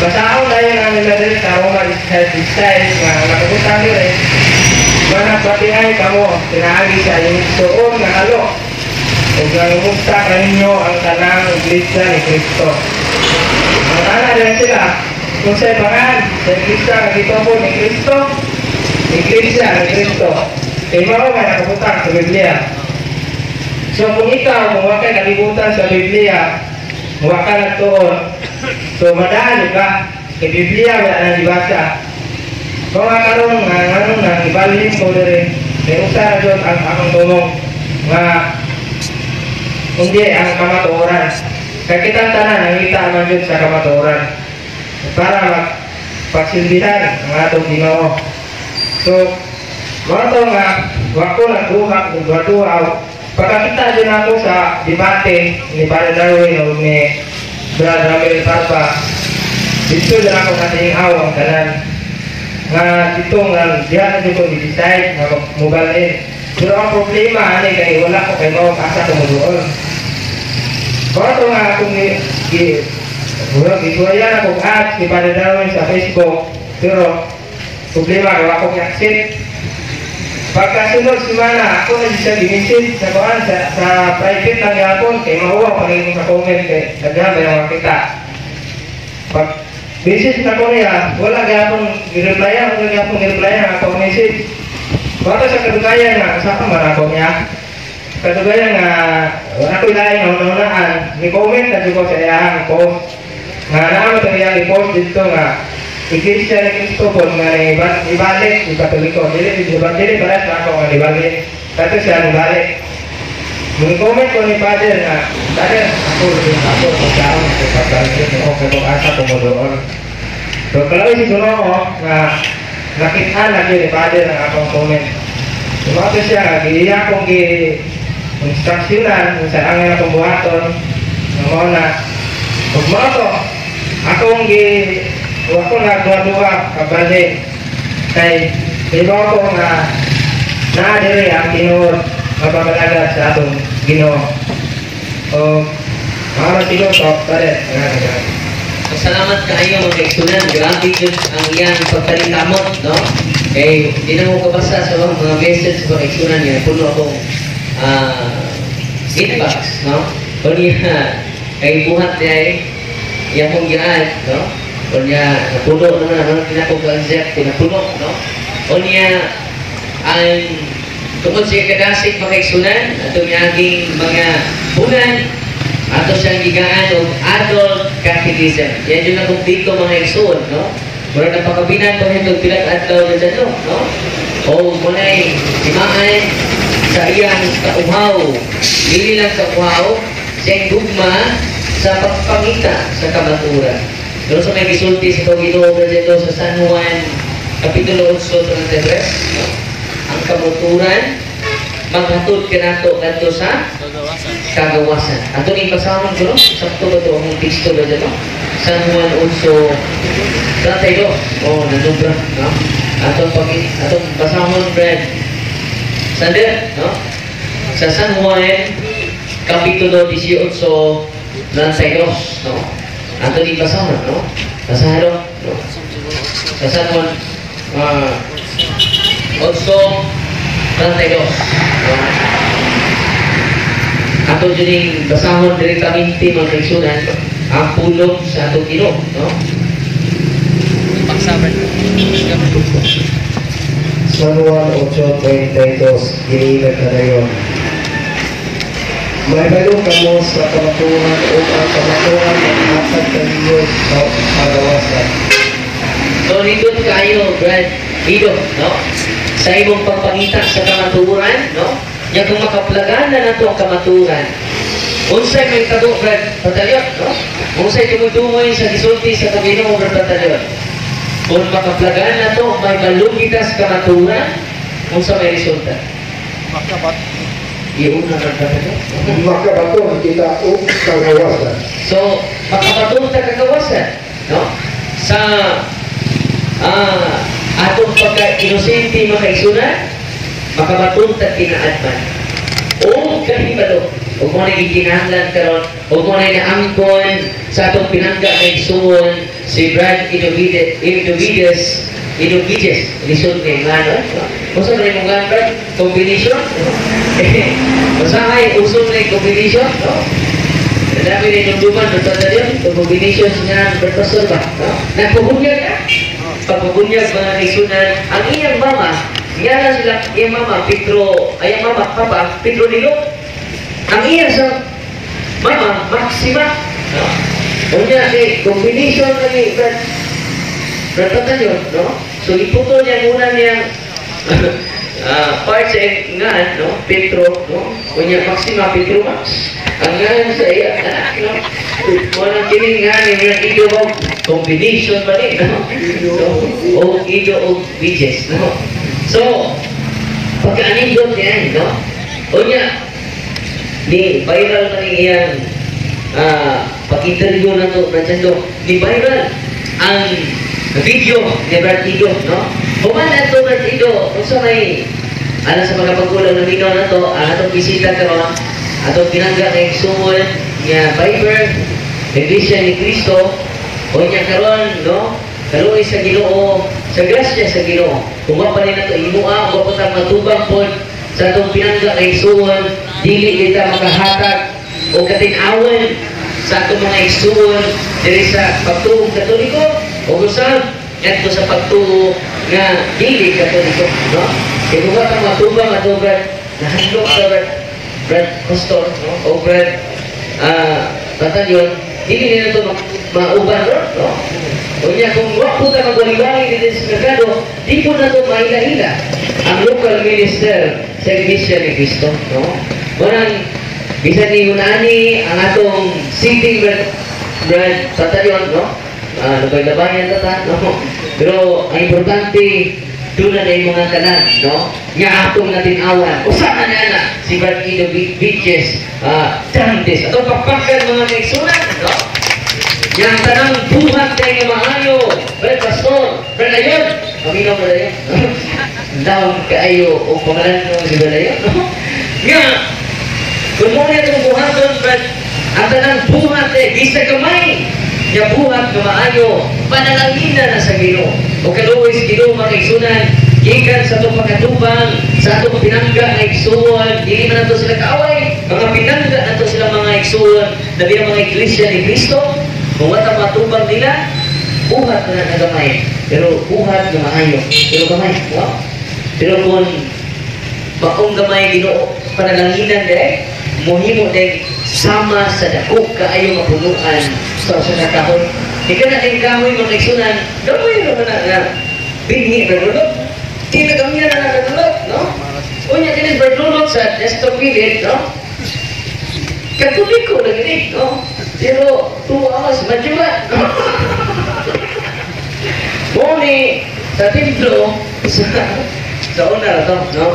Basaon na yun ang nila diri sa Roma 16, nga nakabutang diri. Mana pati ay kamo, tinaagi sa inyong nga halo. Ug nangumusta kaninyo ang tanang iglesia ni Kristo. Ang tanan din sila, kung sa'y pangalan sa iglesia nga gitukod ni Kristo, iglesia ni Kristo. Kaya mao nga nakabutang sa Biblia. So kung ikaw, kung wala ka kalibutan sa Biblia, wala ka nagtuon, so madaan ka, kay Biblia wala nang dibasa. Nga karon nga ano na ibalhin ko dere, kay usa na ang akong tulong nga hindi ang kamatuoran. Kay kita tanan nangita man jud sa kamatuoran para mag pagsilbihan ang atong Ginoo. So, mga to nga, wako nagduha, nagduha Pagkakita din ako sa debate ni Padre Darwin o ni Brother Ramil Parpa, dito din ako natingaw ang tanan. Nga dito nga diyan na dito i-decide nga mubalin. Pero ang problema ani kay wala ko kay mao asa ko doon. Bato nga akong gi gi- Mura, gisuwayan ako at ni Padre Darwin sa Facebook. Pero problema ko ako i-accept Pagkasunod semana, ako na siya ginisid sa kuhan sa, sa private lang yapon kay mahuwa pa rin sa comment kay daghan ba yung makita. Pag visit na ko niya, wala gyapon gireplyan, wala gyapon gireplyan ako message. Bata sa kadugayan nga, sa pa man ako niya. Kadugayan nga, wala ko ilahin ang unaan, ni comment na ko sa iyang post. Nga naman ito iyang i-post dito nga, Iglesia ni Cristo po nga ibalik ni Katoliko. Dili di ba dili para sa ako nga ibalik. Kato siya ibalik. Mung comment ko ni Father nga, Father, ako rin ako pagkaon sa pagkaon mo kay mo asa ko mo doon. So kalau si Gunoo nga nakita na ni Father ang akong comment. Sumato siya nga giya kong gi instruksyonan kung saan ang akong buhaton. Nga na, Ug mo to, akong gi ako nga dua-dua kabali kay di ba ko nga naa diri ang tinuod mapapalagat sa atong Ginoo. O para sino sa paret. Salamat kayo mga kaigsunan. Grabe yun ang iyang pagkalikamot, no? Eh, di na mo kabasa sa mga, mga message sa mga kaigsunan niya. Puno akong ah, inbox, no? O niya, kay buhat niya eh, iya kong gaan, no? O niya, napuno naman ang mga kinakong-concept, pinapuno, no? O niya, ang tungkol sa kadasig mga kaigsunan, atong aging mga bulan, ato siyang gigaan og adult catechism. Yan yung nakumpleto mga igsoon, no? Mura na pakabinan pa ito pilat adlaw na dyan, no? O muna'y simaan sa iyang kauhaw. Dili lang sa kauhaw, siyang gugma sa pagpangita sa kamaturan. Pero sa may gisulti sa Panginoon na dito sa San Juan, Kapitulo 8, 33, no? Ang kamaturan, maghatod ka nato kanto sa kagawasan. Ato ni pasahon ko? Sakto ba ito ang teksto ba no? San Juan also, tatay do, oh, nanubra, no? Atong pag atong pasahon, Brad, Sander, no? Sa San Juan, Kapitulo 18, Lansay Dos, no? Ato ni pasahon, no? Pasahon, no? Sa San Juan, 8, Lansay Dos, no? ato diri basahon direktamente mga kaigsunan ang pulong sa atong Ginoo no San Juan 8.32 Ginilag na yun. May balong ka mo sa kamaturan o ang kamaturan ng asad ka niyo sa kagawasan. so nindot kayo Brad Ido no sa imong pagpangita sa kamaturan no? Nya kung makaplagan na nato ang kamaturan. Unsay may kado Brad patalyon no? Unsay tumutungoy sa gisulti sa Ginoo Brad patalyon kung makaplagan na to may malunggitas kamaturan unsa may resulta? Iuna Brad patalyon Makabaton kita o kagawasan. So, makapatong sa kagawasan, no? Sa ah atong pagka-inosente makapatong sa kinaadman. O kahibalo, o mo na ikinahanglan karon, o mo na naangkon sa atong pinangga kaigsuon si Brad Inovides, Inovides, Inovides, lisod kay nga, no? Saan rin mo nga, Brad? Combination? Saan ay usong na yung combination, no? Dami rin yung duman, bertanda yun, combination niya, bertasol ba? No? Nagpubunyag ka? Pagpubunyag mga kaisunan, ang iyang mama, nga na sila, iyang mama, Pedro, ay mama, papa, Pedro Nilo. Ang iyang sa mama, Maxima. No? O niya, eh, combination na ni Brad, bertanda yun, no? So, iputo niya muna niya, ah parts and nga, no? Petro, no? Kunya Maxima Petro Max. Ang nga sa iya, anak, no? Walang kining nga ni mga ido mo, combination pa rin, no? So, o ido o bijes, no? So, pagka-anindot yan, no? Niya, ni viral na ni iyang ah pag-interview na to, na dyan do, ni viral ang video ni Brad Ido, no? Human na to Brad Ido, kung sa may ano sa mga pagkulang na minaw na to, ang atong bisita karon, atong pinangga kay Sumol, niya Viber, Iglesia ni Cristo, o niya karon, no? Kaluoy sa Ginoo, sa grasya sa Ginoo. Kung pa rin nato imua, kung pa matubang pod sa atong pinangga kay Sumol, dili kita makahatag o katinawan sa atong mga igsuon diri sa pagtuong katoliko o usab ngadto sa pagtuo nga dili katoliko no? Kay kung ka matubang ato brad nahandok sa brad. Brad pastor no? O brad ah batalyon dili nila to ma- mauban no? O niya kung wa po ta magwali-wali dito sa merkado di po na to mahila-hila ang local minister sa Iglesia ni Cristo no? Munang bisan ni Yunani ang atong sitting brad brad batalyon no? Ah labay-labayan ta ta no pero ang importante na yung mga kanan, no? Nga atong natin awan. Usahan na na si Brad Ido Beaches, ah, Dantes. Atong papakan mga kaisunan, no? Yang tanang buhat tayo nga maayo. Brad Pastor, Brad Ayon. Aminaw mo na yun. Down kaayo o pangalan mo si Brad Ayon, no? Nga, niya itong buhaton, but ang tanang buhat eh, di sa kamay. Niya buhat na maayo, panalangina na sa Ginoo. O kaluwis Ginoo makaigsunan, gikan sa itong pagkatubang, sa itong pinangga na igsuon, dili man nato sila kaaway, mga pinangga nato sila mga igsuon, na bilang mga iglesia ni Kristo, kung wata matubang nila, buhat na na gamay. Pero buhat na maayo. Pero gamay, wow. Pero kung maong gamay ginoo panalanginan dire mohimo din sama sa dako kaayo mapunuan sa sa nakahon ika na din kahoy mo nagsunan gamay ra man na na binhi ra lulot di na na nakalulot no? Unya din berlulot sa desktop pilit no? Katuliko na gini no? Pero two hours majuba no? Muni, sa templo, sa, sa una to, no?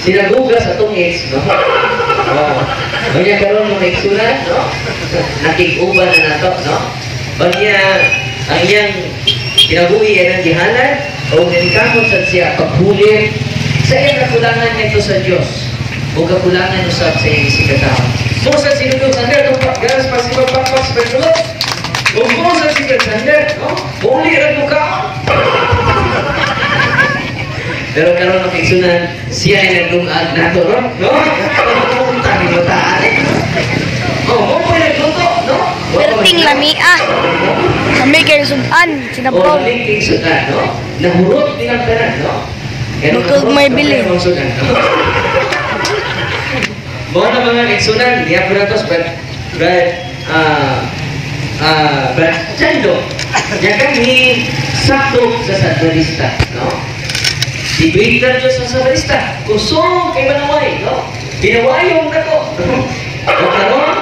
Uh, sinaguga sa tungis, no? Oh. Banya karon mo nagsulat, no? Nakig-uban na nato, no? Banya, ang iyang kinabuhi yan ang gihanan, o nanikamot sa siya paghulit, sa iyang kakulangan nito sa Diyos, o kakulangan usap sa iyang sikataw. So sa sinunod sa nero, garas pa si Pagpapas, pero kung sa si Sander, no? Muli rin ka. Pero karon ng iksunan, siya ay naglungag na to, no? No? Pumunta ni Bataan, eh. Oh, mo po yung nagluto, no? Perting lamia. Kami kayo sudan. Oh, Sinabaw. naling sudan, no? Nahurot din ang tanan, no? Ganun ang- may bili. ang? Mga na mga iksunan, niya po na to, but, but, ah, ah, but, Chando, niya kami sakto sa sadbarista, no? Di Twitter nyo sa sabarista, kusong kay Manaway, no? Binawayong na ko. O karon,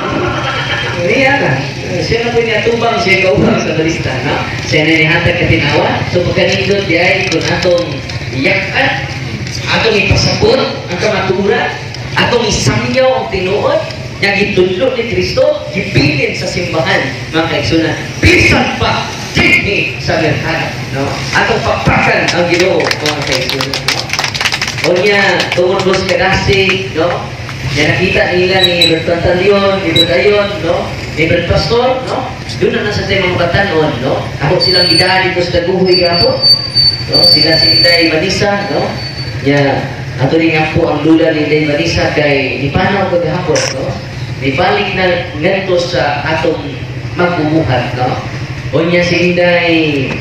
niya na. Siya na po niya tubang siya kaubang sa barista, no? Siya na nihatag katinawa. So pagkanindot di ay kung atong iyakan, atong ipasabot ang kamatura, atong isamyaw ang tinuod, niya gitudlo ni Kristo, gibilin sa simbahan, mga kaigsunan. Bisan pa, Jimmy sa merkado, no? Atong papakan ang ginoo, mga kaigsunan, no? O niya, tungod mo sa kadasig, no? Niya nakita nila ni Bertrand Leon, ni Berdayon, no? Ni Brad Pastor, no? Doon na nasa tayo mga batanon, no? Ako silang gidaan dito sa Daguhoy gapo, no? Sila si Inday Manisa, no? Niya, ato rin nga po ang lula ni Inday Manisa kay Nipanaw ko gahapon, no? Nibalik na nganto sa atong magbubuhat, no? O niya si Inday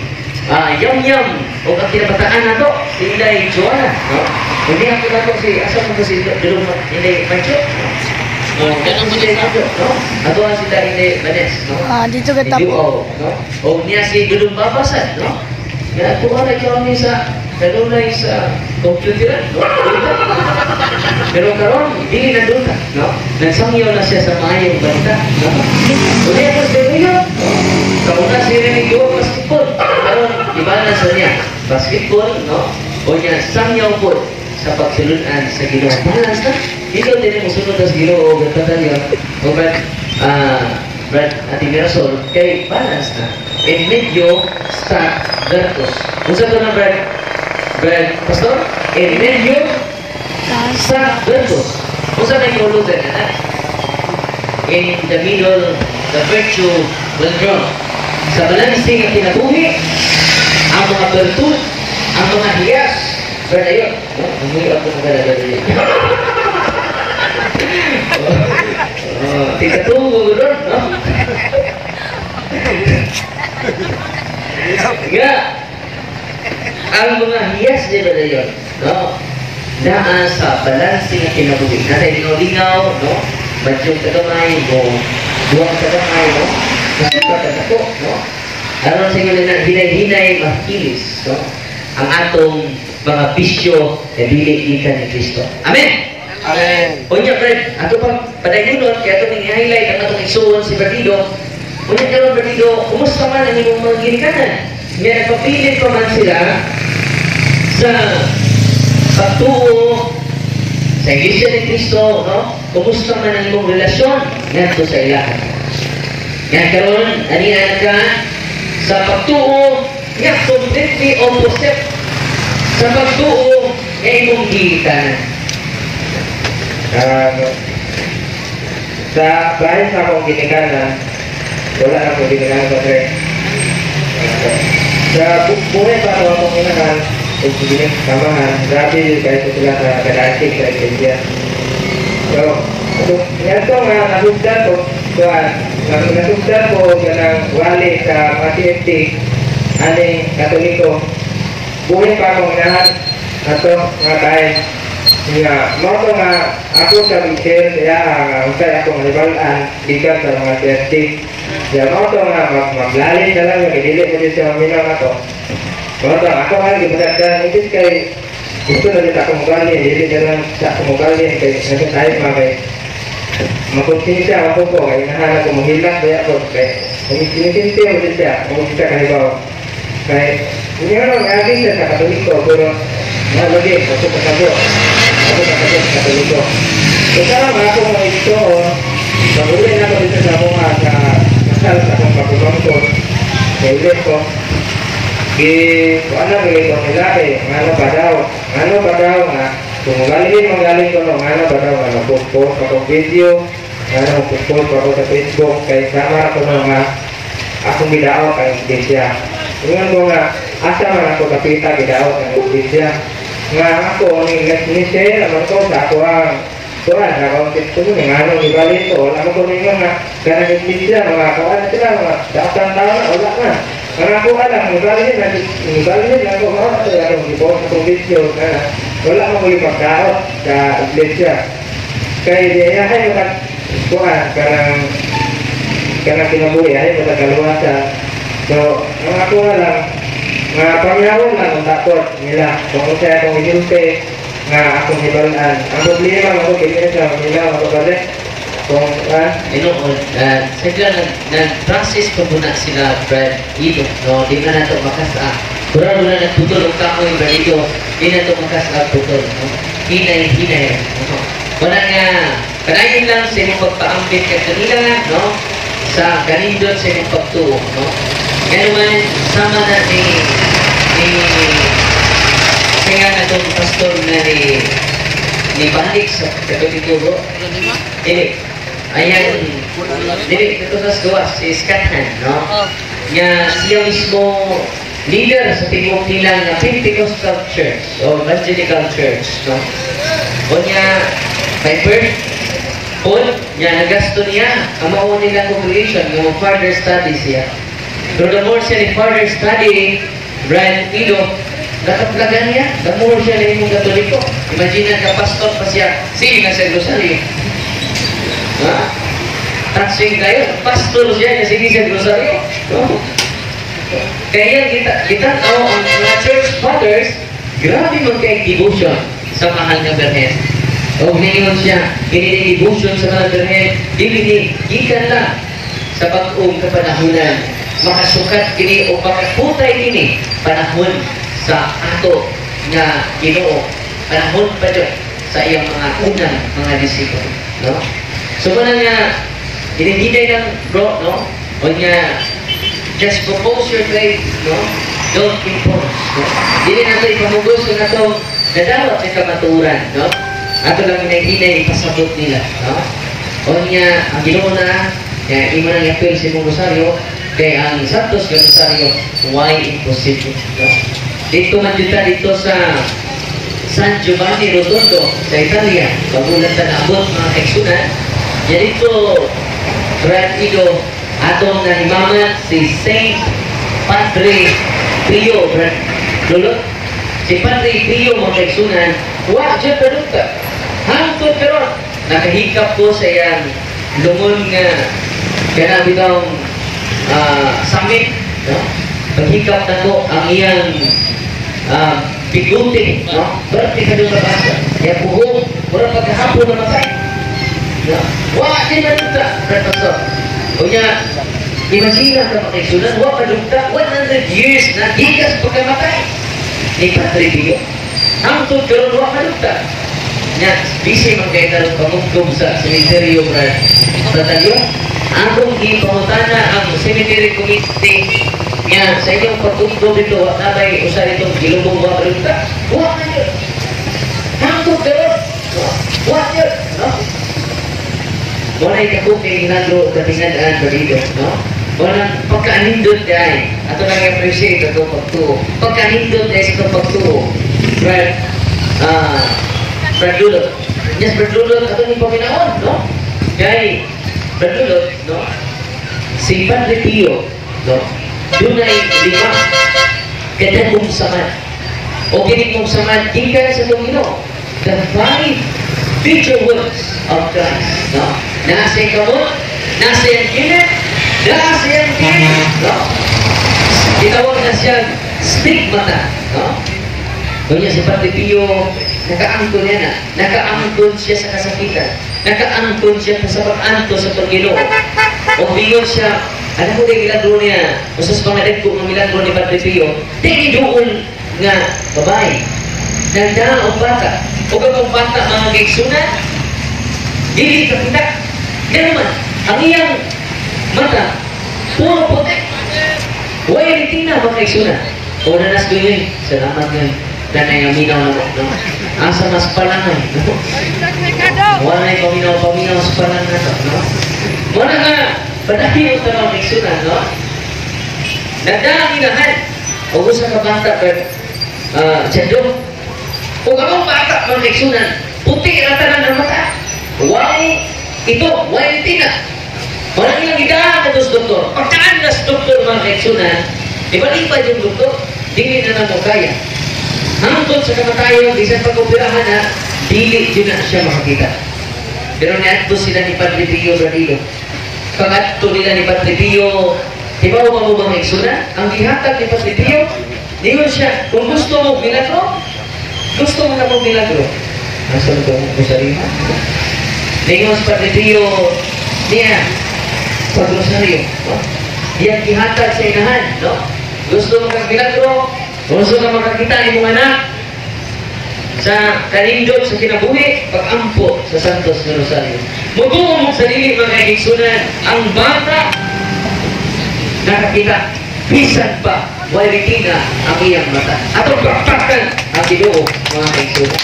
Ah, yum yum. O ang kinabataan na to, si Inday Joanna, no? Hindi ako na to si asa mo to si Dulong Inday Mancho. No, ganun si Inday Mancho, no? Ato ang si Inday Banes, no? Ah, dito ka tapo. o, no? O niya si Dulong Babasan, no? Kaya ka na kami sa kanunay sa computer, no? Pero karon dili na doon no? Nagsangyaw na siya sa mayong balita, no? Uli ako sa iyo, Kauna si Rene Gyo, basketball. Karon, iba na sa niya. Basketball, no? O niya, sangyaw po sa pagsulungan sa Ginoo. Balance na. Dito din mo sunod sa Ginoo o gatatal yun. O Brad, ah, Brad Ati Mirasol, kay balance na. In medyo sa vertus. Unsa to na Brad? Brad, Pastor? In medyo sa vertus. Unsa na yung ulutan na? In the middle, the virtue will grow. Sa balansing at kinabuhi, ang mga bertud, ang mga hiyas, Brad, ayun. Oh, Umuwi ako ng kalagay niya. Oh, tigatubo mo doon, no? Nga, ang mga hiyas di ba na yun, no? Naa sa balansing at kinabuhi. Natay linaw, no? Badyong kagamay mo, buwang kagamay mo, nasukat at ako, no? Aron sa inyo na hinay-hinay makilis, no? Ang atong mga bisyo na dili ikan ni Kristo. Amen! Amen. Unya, Fred, ato pang padayunon, kaya ito ning highlight ang atong isuon si Bertido. Unya, karon Bertido, kumusta man ang imong mga ginikanan? Nga nagpapilit pa man sila sa pagtuo sa Iglesia ni Cristo, no? Kumusta man ang imong relasyon ngadto sa ilahan. Nga karon ani ka sa pagtuo nga opposite sa pagtuo nga imong gilikanan. Ah, sa bahay sa akong ginikanan, wala akong ginikanan sa tre. Sa bu- buhay pa ako akong ginikanan, kung ginik samahan, grabe kahit sa sila sa kadating sa India. So, ngayon nga nasugdan ko, kuhan, nang nasugdan ko ganang wali sa TFT, aning katoliko, buhay pa akong inahan, ato nga tayo, nga, mo nga, ako sa Michelle, kaya nga, usay akong sa mga TFT. Kaya mo nga, mag maglalim na lang, hindi mo din siya maminaw na to. Ako nga, gipadagdan, hindi kay, gusto na din ako magalin, hindi na lang sa ako magalin, kay nasa tayo mga makunsinti ako po, kay nahanap ko, mahilang kaya ako, kay, makinsinti mo din siya, makunsinti kahibaw. Kay, hindi nga lang, aging siya sa katoliko, pero, Nalagi, ako kasabo. Ako kasabo sa katoliko. So, karang ako mo ito, pag-uli na ako dito sa mga sa kasal sa akong pagkumangkot, sa ulit ko, kung ano, ko nila eh, ano pa daw, ano pa daw nga, kung magaling magaling ko no, ano pa daw, ano, post ako video, ano, post ako sa Facebook, kay sama ako no nga, akong bidao kay Iglesia. Ngayon ko nga, asa man ako kapita bidao kay Iglesia. Nga ako, ni ni share naman ko sa ako ang Tuhan, nakauntit ko mo, nga anong ibalin ko, wala mo ko ninyo nga, kanang Iglesia, mga kawan sila, mga dapat taon na, wala na. Ang ako alam, ibalin na, ibalin na ako, mga ito, ano, ipost ko video, na, wala mo ko yung sa Iglesia. Kaya diyahay mo ka, kuhan, kanang karena kinabuhi ay matagaluwasa. So, ang ako lang, nga panyawon lang ang takot nila. Kung saya akong inulte, nga akong ibalaan. Ang problema, ako kaya sa nila, ako balik. Kung, ah, Inoon, uh, sagla nag nag-process ko muna sila Brad Ito, no, di na nato makasa. Pura muna nagputol ang kamoy Brad Ito, di na to makasa putol, no. Hinay, hinay, no. Wala nga, kanayin lang sa imong pagpaambit ka kanila, no, sa ganindon sa imong pagtuo, no. Ngayon man, sama na ni, ni, kaya na itong pastor na ni, ni Balik sa Katoliko, Ini, ayan, dili ito sa gawas, si Scathan, no? Nga siya mismo leader sa tingog nila nga Pentecostal Church o Evangelical Church, no? O niya, birth, Paul, niya nagasto niya ang mao nilang congregation, yung further study siya. Pero the more siya ni further study, Brian Pilo, nakaplagan niya, the more siya na yung katoliko. Imagine ka pastor pa siya, sige na sa Rosario. Ha? Touching kayo, pastor siya, sige sa Rosario. No? Kaya kita, kita tahu ang mga church fathers, grabe man kay devotion sa mahal nga berhen. O ngayon siya, kini devotion sa mga berhen, dili gikan lang sa pag-ong kapanahunan. Makasukat kini o makaputay kini panahon sa ato nga Ginoo. Panahon pa dyan sa iyang mga unang mga disipulo. No? So muna nga, inigiday ng bro, no? O nga, just propose your faith, no? Don't impose, no? Dili na ito ipamugos na ito nadawat sa kamaturan, no? Ato lang inaginay ipasabot nila, no? O nga, ang ginoo na, kaya ima nang appeal sa imong rosaryo, kaya ang Santos nga rosaryo, why impossible, no? Dito man dito dito sa San Giovanni Rotondo sa Italia, pagulat na naabot mga kaigsunan, yan dito, Brad Ido, atong nahimaman si Saint Padre Pio, Lolo. Si Padre Pio mga kaigsunan, wa dyan panuta. Hangtod pero nakahikap ko sa iyang lungon nga kaya bitong uh, summit, no? Paghikap na ko ang iyang uh, biguti, no? Berarti ka doon nabasa. Kaya buhok, wala pagkahapon na matay. No? Din na dito, Professor. O niya, imagine ka makisunan, wala pa dito, 100 years na gigas pagkamatay. Ni Padre Pio. Ang tutulong pa dito. Nya, busy man kayo tarong pamugtong sa cemetery Brad. Sa talyo, akong ipamutana ang cemetery committee nga sa inyong pagtugtog dito, wala na may usa itong gilubong mga balita. Wala na yun. Hangtog karon. Wala yun. Wala ikakong kay ginagro katingadaan ba dito, no? Wala pagkaanindot dahil. Ato lang appreciate ito pagtuo. Pagkaanindot dahil sa pagtuo. Brad, ah, Brad Lulot. Yes, Brad Lulot, ato ni Paminaon, no? Kaya, Brad Lulot, no? Si Padre Pio, no? Doon ay lima. Kaya kung saman. O kini kung saman, gikan sa itong Ginoo. The five future works of Christ. No? Nasa yung kamot, nasa yung kinit, nasa yung kinit. No? Tinawag na siyang stigmata. No? Kanya si Padre Pio, nakaangkon niya na. Nakaangkon siya sa kasakitan. Nakaangkon siya sa pag-anto sa Panginoon. O biyon siya, ano ko din milagro niya, usas pangalit ko ng milagro ni Padre Pio, di doon nga babae. Nagdaan o bata. O kapag bata mga kaigsunan, dili ka kita. Yan naman, ang iyang mata, puro puti. Huwag retina mga kaigsunan. O nanas ko yun, salamat nga. Danay ang minaw na. No? Asa mas palangay. No? Wala na paminaw-paminaw sa palangay na to. No? Wala nga, padahin yung tanong kaigsunan. No? Nagdaan inahan. O gusto ka bata, pero uh, Tiyadong, kung ang bata mga kaigsunan, puti ang tanan ng mata. Why ito? Why tina? Walang ilang idaan dos doktor. Pagkaan na sa doktor mga kaigsunan, iba-iba yung doktor, dili na na mo kaya. Hangtod sa kamatayon, bisan pag-operahan na, dili yun na siya makakita. Pero niadto sila ni Padre Pio Radilo. Pangadto nila ni Padre Pio, di ba mo mo mga kaigsunan? Ang gihatag ni Padre Pio, Diyon siya, kung gusto mo milagro, gusto mo na mo milagro. Nasaan ko mo sa lima? Diyon sa Pio, niya, sa grosaryo. No? Yan ihatag sa inahan. No? Gusto mo kang milagro, gusto ka makakita ni mong anak, sa kalindot sa kinabuhi, pag-ampo sa Santos na Rosario. Mutuo mo sa dili mga kaigsunan, ang bata nakakita, bisan pa, retina ang iyang mata. Ato bakbakan ang ginoo mga kaigsunan.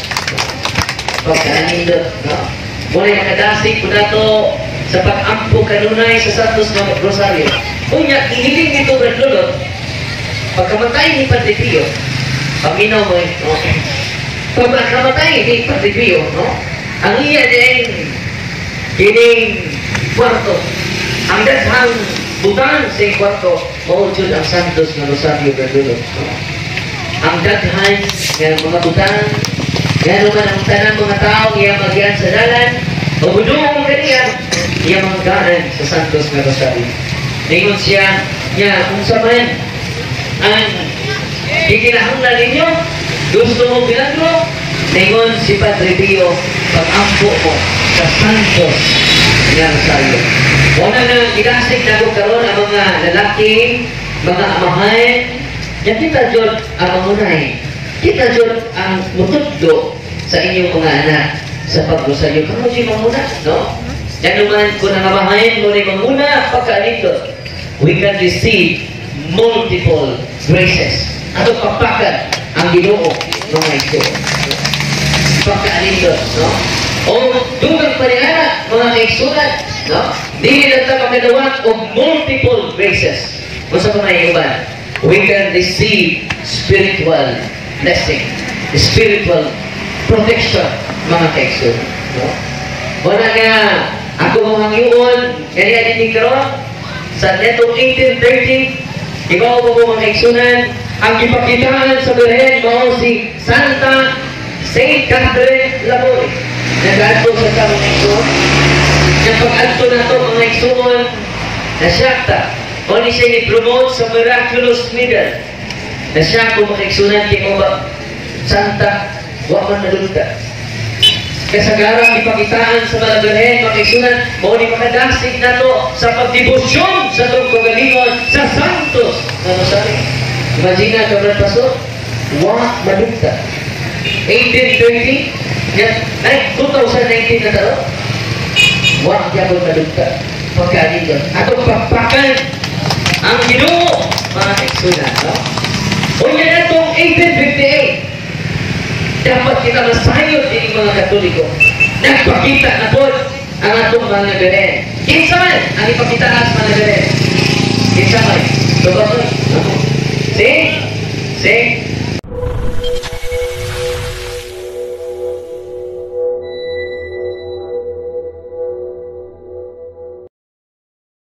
Pagkaanindot, no? Yung makadasig po nato sa pag-ampo kanunay sa Santos na Rosario. Unya, ihiling nito Brad Lulot, pagkamatay ni Padre Pio, paminaw mo eh, no? Pagkamatay ni Padre Pio, no? Ang iya din, kining kwarto, ang daghang butang sa kwarto, maujud ang Santos na Rosario Brad Lulot. No? Ang daghan ng mga butang, yan naman ang tanang mga tao, iya magyan sa dalan, budong kaniya, iya manggaan sa Santos na Rosario. Ningon siya, niya, kung sa man, ang ikinahanglan ninyo, gusto mo bilanggo, ningon si Padre Pio, pag-ampo mo sa Santos na Rosario. Una na ginasig na kung karoon ang mga lalaki, mga amahay, yan kita Jod ang mamunay. Kita Jod ang mutudlo sa inyong mga anak sa pagrosaryo. Kamu si mamuna, no? Yan naman kung nangamahayin mo rin mamuna, pagkalito, we can receive multiple graces. Ato papakan ang ginoo mga ito. Pagkalito, no? O dugang paniana, mga kaigsunan, no? Dili lang ta makadawat o multiple graces. Kung sa mga iban, we can receive spiritual blessing, spiritual protection, mga kaigsunan. No? Wala nga, ako mga ngayon, kaya din ni Karon, sa netong 1830, ikaw po po mga kaigsunan, ang ipakitaan sa Birhen mo si Santa Saint Catherine Labori. Nag-adto sa sa mga kaigsunan. Yung pag-adto na to mga kaigsunan, nasyakta. O ni siya ni-promote sa miraculous middle. Na siya kung makaigsunan kay mo ba, Santa, wa man nalunta kasagarang ipakitaan sa mga birhen, mga kaigsunan, mao ni makadasig na to sa pagdibusyon sa itong kagalingon sa Santos na Rosario. Imagine ka Brad Pastor, wa madugta. 1830, yan, ay, 2019 na taro, wa yapon madugta. Pagkanin doon. Atong pagpakan ang ginoo, mga kaigsunan, no? Yan na itong 1858, dapat kita masayod din mga katoliko. Nagpakita na po ang atong mga nagare. Kinsa man ang ipakitaas mga nagare? Kinsa man? Tugas man. See? See?